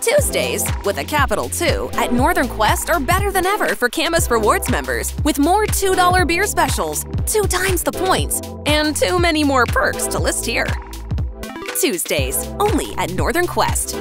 Twosdays, with a capital Two, at Northern Quest are better than ever for Camas Rewards members, with more $2 beer specials, two times the points, and too many more perks to list here. Twosdays, only at Northern Quest.